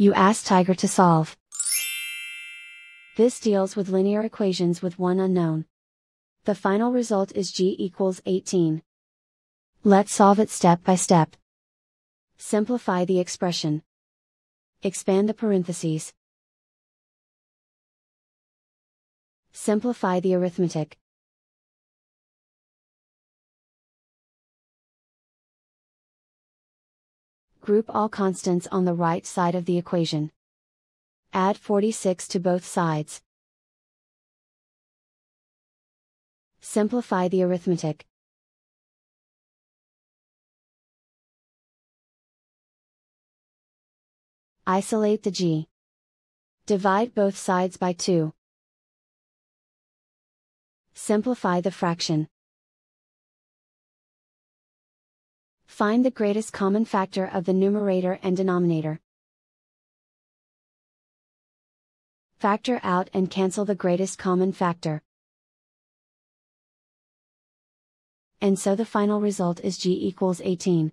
You ask Tiger to solve. This deals with linear equations with one unknown. The final result is g equals 18. Let's solve it step by step. Simplify the expression. Expand the parentheses. Simplify the arithmetic. Group all constants on the right side of the equation. Add 46 to both sides. Simplify the arithmetic. Isolate the g. Divide both sides by 2. Simplify the fraction. Find the greatest common factor of the numerator and denominator. Factor out and cancel the greatest common factor. And so the final result is g equals 18.